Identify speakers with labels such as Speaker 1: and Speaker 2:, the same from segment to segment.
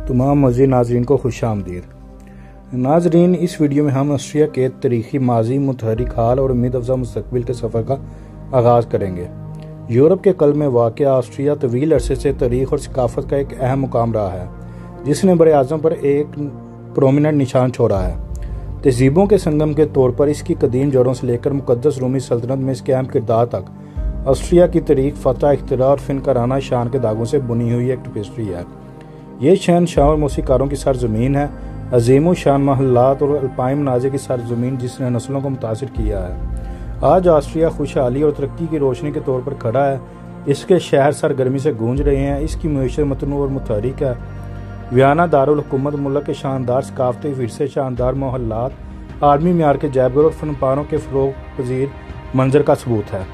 Speaker 1: तमाम मज़ीद नाजरीन को खुश आमदीद। नाजरीन, इस वीडियो में हम ऑस्ट्रिया के तरीक़ी माजी मुतहरिक हाल और उम्मीद अफजा मुस्तबिल के सफ़र का आगाज़ करेंगे। यूरोप के कल में वाक़ ऑस्ट्रिया तवील अरसे से तारीख और सकाफत का एक अहम मुकाम रहा है, जिसने बर अज़म पर एक प्रोमिनेंट निशान छोड़ा है। तहजीबों के संगम के तौर पर इसकी कदीम जड़ों से लेकर मुकदस रूमी सल्तनत में इसके अहम किरदार तक ऑस्ट्रिया की तरीक फ़तह अख्तरा और फ़नकाराना शान के दागों से बुनी हुई एक टपेस्ट्री है। ये शहन शाह और मौसीकारों की सरजमीन है। अजीम शान महल्लात और अल्पाइम नाजे की सरजमीन जिसने नस्लों को मुतासर किया है। आज ऑस्ट्रिया खुशहाली और तरक्की की रोशनी के तौर पर खड़ा है। इसके शहर सरगर्मी से गूंज रहे हैं। इसकी मीशत मतनू और मुतहरिक है। वियाना दारकूमत मुल्क के शानदार सकाफती फिर शानदार मोहल्लात, आर्मी म्यार के जैबर और फनपारों के फ़रोग पजीर मंजर का सबूत है।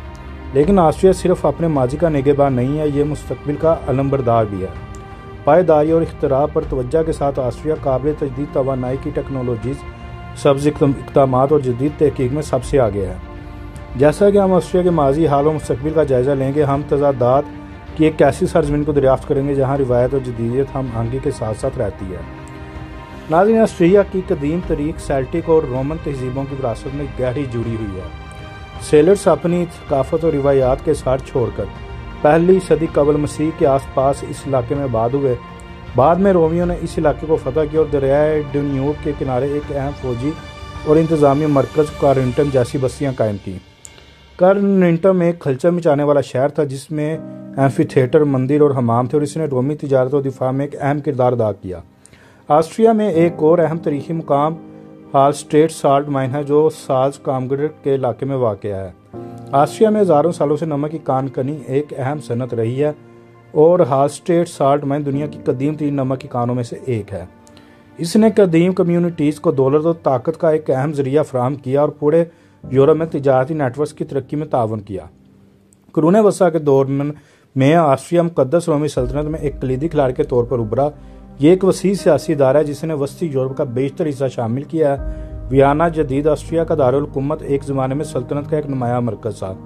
Speaker 1: लेकिन ऑस्ट्रिया सिर्फ़ अपने माजी का निगेबान नहीं है, ये मुस्तबिल का अलम्बरदार भी है। पायदारी और अख्तरा पर तोज्जा के साथ ऑस्ट्रिया काबिल तजदीद तोानाई की टेक्नोलॉजीज़, सब्ज इकदाम और जदीद तहकीक में सबसे आगे है। जैसा कि हम ऑस्ट्रिया के माजी हाल और मुस्तबिल का जायज़ा लेंगे, हम तजादात की एक ऐसी सरजमीन को दरियाफ्त करेंगे, जहाँ रिवायत और जदीदियत हम आंगी के साथ साथ रहती है। नाजिन आस्ट्रिया की कदीम तरीक सेल्टिक और रोमन तहजीबों की विरासत में गहरी जुड़ी हुई है। सेलर्स अपनी थकाफत और रिवायात के साथ छोड़कर पहली सदी कबल मसीह के आसपास इस इलाके में बाद हुए। बाद में रोमियो ने इस इलाके को फतह किया और दरियाए डन्यूब के किनारे एक अहम फौजी और इंतज़ामी मरकज़ कारिंटम जैसी बस्तियाँ कायम की। कार्निंटम एक खलचा मचाने वाला शहर था जिसमें एम्फी थिएटर मंदिर और हमाम थे और इसने रोमी तजारत और दिफा में एक अहम किरदार अदा किया। ऑस्ट्रिया में एक और अहम तरीकी मुकाम हाल स्टेट साल्ट माइन है, जो साज कामगढ़ के इलाके में वाक़ है। ऑस्ट्रिया में हज़ारों सालों से नमक की कान कनी एक अहम सनत रही है और हाल स्टेट साल्ट माइन दुनिया की कदीम तीन नमक की कानों में से एक है। इसने कदीम कम्यूनिटीज़ को दौलत और ताकत का एक अहम ज़रिया फ्राहम किया और पूरे यूरोप में तजारती नेटवर्क की तरक्की में तावन किया। करून वसा के दौर में आस्ट्रिया मुकदस रोमी सल्तनत में एक कलीदी खिलाड़ी के तौर पर उभरा। ये एक वसी सियासी इदारा है जिसने वस्ती यूरोप का बेशतर हिस्सा शामिल किया है। वियाना जदीद ऑस्ट्रिया का दारकूमत एक ज़माने में सल्तनत का एक नुमाया मरकज था,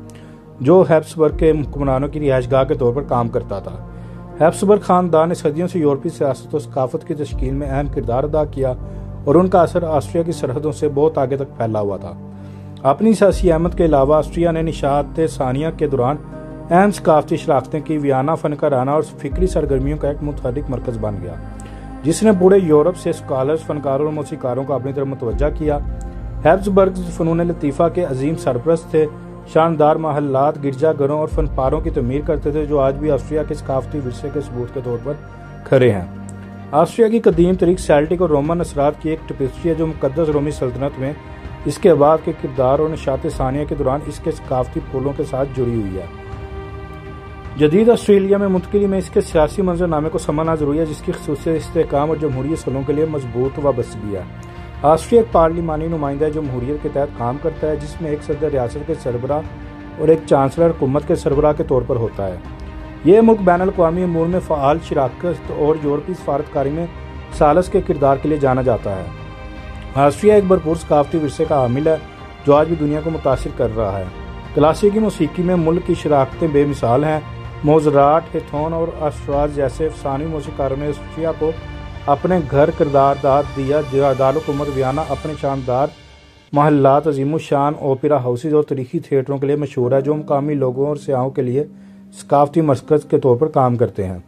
Speaker 1: जो हैप्सबर्ग के हुक्मरानों की रिहाइशगाह के तौर पर काम करता था। हैप्सबर्ग खानदान ने सदियों से यूरोपीय सियासत और सकाफत की तश्कील में अहम किरदार अदा किया और उनका असर ऑस्ट्रिया की सरहदों से बहुत आगे तक फैला हुआ था। अपनी सियासी अहमद के अलावा ऑस्ट्रिया ने निशात सानिया के दौरान अहम सकाफती शराखतें की वियाना फनकाराना और फिक्री सरगर्मियों का एक मुतहरिक मरकज बन गया। जिसने पूरे यूरोप से स्कॉलर्स, फनकारों और मौसीकारों को अपनी तरफ़ मुतवजा किया। हैब्सबर्ग फ़नून लतीफ़ा के अजीम सरप्रस्त थे। शानदार महल्लात, गिरजाघरों और फनपारों की तमीर करते थे, जो आज भी ऑस्ट्रिया के सकाफती विरसे के सबूत के तौर पर खड़े हैं। ऑस्ट्रिया की कदीम तरीक सेल्टिक और रोमन असरात की एक टपिस्ट्री है, जो मुकदस रोमी सल्तनत में इसके बाद के किरदार और निशात सानिया के दौरान इसके सकाफती फूलों के साथ जुड़ी हुई है। जदीद ऑस्ट्रेलिया में मुंतकली में इसके सियासी मंजरनामे को समझना ज़रूरी है, जिसकी खसूस इसकाम और जमहूरी सलों के लिए मज़बूत व बसगी है। ऑस्ट्रिया एक पार्लिमानी नुमाइंदा है जमहूरियत के तहत काम करता है, जिसमें एक सदर रियासत के सरबरा और एक चांसलर हुकूमत के सरबरा के तौर पर होता है। ये मुल्क बैन अवी अमूर में फ़ाल शराकत और यूरोपी सफारतकारी में सालस के किरदार के लिए जाना जाता है। ऑस्ट्रिया एक भरपूर सकाफती विरसे का हामिल है, जो आज भी दुनिया को मुतासर कर रहा है। क्लासिकी मौसीकी में मुल्क की शराकतें बेमिसाल हैं मोजराट हिथोन और अशराज जैसे अफसानी मौसीकारों ने ऑस्ट्रिया को अपने घर किरदार दाद दिया। जो दारकूमत वियाना अपने शानदार महल्लात अजीम शान ओपेरा हाउसेज और तरीकी थिएटरों के लिए मशहूर है, जो मकामी लोगों और सयाहों के लिए सकाफती मरकज़ के तौर पर काम करते हैं।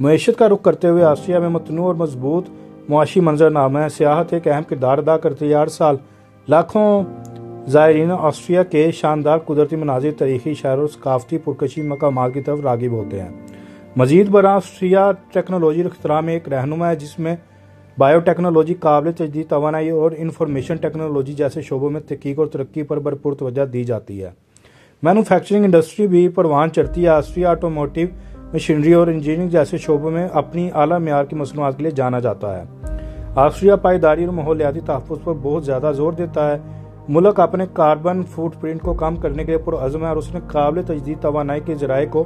Speaker 1: मीशत का रुख करते हुए आस्ट्रिया में मतनू और मज़बूत मुआशी मंजरनामा है। सियाहत एक अहम किरदार अदा करती है। हर साल लाखों ज़ायरीन ऑस्ट्रिया के शानदार कुदरती मनाजिर तरीकी शहर और सकाफती पुरकशी मकाम की तरफ़ रागिब होते हैं। मजीद बर ऑस्ट्रिया टेक्नोलॉजी अख्तरा में एक रहनुमा है जिसमें बायोटेक्नोलॉजी काबिल तजदीद तोानाई और इंफॉर्मेशन टेक्नोलॉजी जैसे शोबों में तहकीक और तरक्की पर भरपूर तवज्जो दी जाती है। मैनुफैक्चरिंग इंडस्ट्री भी परवान चढ़ती है। ऑस्ट्रिया ऑटोमोटिव मशीनरी और इंजीनियरिंग जैसे शोबों में अपनी आला मैार की मसनूआत के लिए जाना जाता है। ऑस्ट्रिया पायदारी और माहौलियाती तहफ़ पर बहुत ज़्यादा ज़ोर देता है। मुल्क अपने कार्बन फुटप्रिंट को कम करने के लिए पुरज़म है और उसने काबिल तजदीद तोानाई के जराए को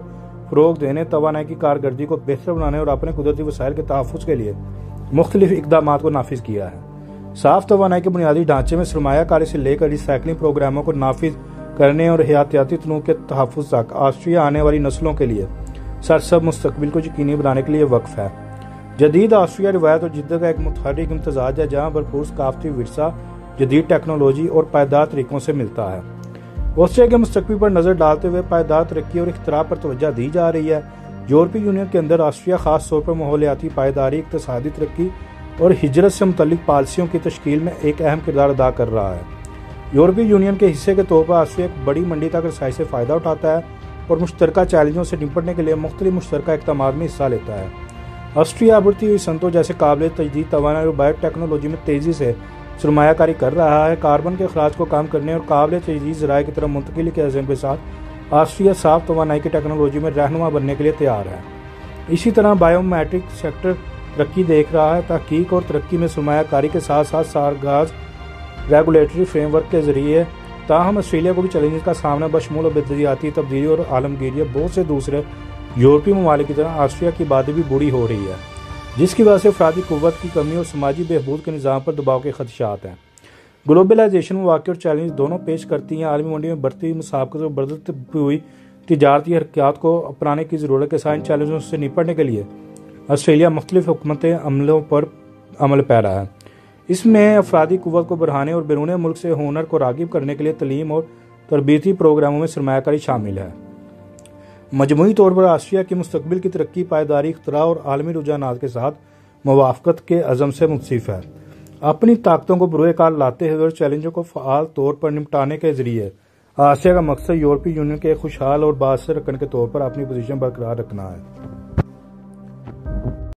Speaker 1: फ़रोग देने तोानाई की कारकर्दगी को बेहतर बनाने और अपने कुदरती वसायल के तहफ़ के लिए मुख्तलिफ़ इकदाम को नाफिज किया है। साफ़ तोानाई के बुनियादी ढांचे में सरमाकारी से लेकर रिसाइकलिंग प्रोग्रामों को नाफिज करने और हयातियाती तनू के तहफ़ तक आस्ट्रिया आने वाली नस्लों के लिए सरसब मुस्तबिल को यकीनी बनाने के लिए वक्फ है। जदीद आस्ट्रिया रिवायत और जिद्दत का एक मुतहरिक इम्तजाज है, जहाँ भरपूर सकाफती विरसा जदीद टेक्नोलॉजी और पायदार तरीकों से मिलता है। ऑस्ट्रिया के मुस्तकबिल पर नज़र डालते हुए पायदार तरक्की और इख्तरा पर तोज्जा दी जा रही है। यूरोपीय यूनियन के अंदर ऑस्ट्रिया खास तौर पर माहौलियाती पायदारी इकतदी तरक्की और हिजरत से मुतलिक पॉलिसियों की तश्कील में एक अहम किरदार अदा कर रहा है। यूरोपीय यूनियन के हिस्से के तौर पर ऑस्ट्रिया एक बड़ी मंडी तक रसाई से फ़ायदा उठाता है और मुश्तर चैलेंजों से निपटने के लिए मुख्तलि मुश्तर इकदाम में हिस्सा लेता है। ऑस्ट्रिया बढ़ती हुई संतों जैसे काबिल तजदीद तोाना और बायोटेक्नोलॉजी में तेज़ी से सरमाकारी कर रहा है। कार्बन के अखराज को कम करने और काबिल तजदीद जराए की तरफ़ मुंतकिली के अज़म के साथ ऑस्ट्रिया साफ़ तोानाई की टेक्नोलॉजी में रहनुमा बनने के लिए तैयार है। इसी तरह बायोमेट्रिक सेक्टर तरक्की देख रहा है। तहकीक और तरक्की में सरमाकारी के साथ साथ सारगाज रेगुलेटरी फ्रेमवर्क के ज़रिए ताहम ऑस्ट्रेलिया को भी चैलेंज का सामना बशमूल बदलियाती तब्दीली और आलमगीरी बहुत से दूसरे यूरोपीय ममालिक की तरह ऑस्ट्रिया की बातें भी बुरी हो रही है। जिसकी वजह से अफराधी कुत की कमी और समाजी बहबूद के निज़ाम पर दबाव के खदशात हैं। ग्लोबलाइजेशन में वाक़ और चैलेंज दोनों पेश करती हैं। आलमी मंडी में बढ़ती हुई मुसाबकत और बढ़ती हुई तजारती हरकत को अपनाने की ज़रूरत के साथ इन चैलेंजों से निपटने के लिए ऑस्ट्रेलिया मुख्तलिफ़ हुकूमत अमलों पर अमल पैरा है। इसमें अफराधी कुत को बढ़ाने और बैरून मुल्क से हुनर को रागिब करने के लिए तलीम और तरबती प्रोग्रामों में सरमाकारी शामिल है। मजमू तौर पर आशिया के मुस्तबिल की तरक्की, पायदारी, इख्तरा और आलमी रुझाना के साथ मवाफ़त के अज़म से मुनसिफ है। अपनी ताकतों को बुरे कार लाते हुए और चैलेंजों को फ़ाल तौर पर निपटाने के ज़रिए आशिया का मकसद यूरोपीय यूनियन के खुशहाल और बासर रखने के तौर पर अपनी पोजीशन बरकरार रखना है।